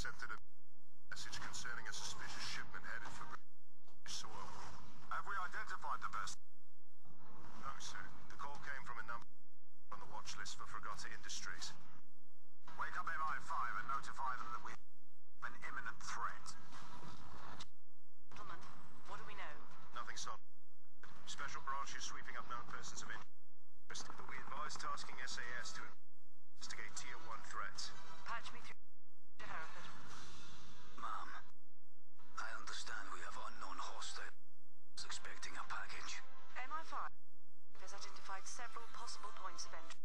intercepted a message concerning a suspicious shipment headed for British soil. Have we identified the vessel? No, sir. The call came from a number on the watch list for Fregata Industries. Wake up MI5 and notify them that we have an imminent threat. Gentlemen, what do we know? Nothing solid. Special branch is sweeping up known persons of interest, but we advise tasking SAS to investigate Tier 1 threats. Patch me through. Ma'am, I understand we have unknown hostiles expecting a package. MI5 has identified several possible points of entry.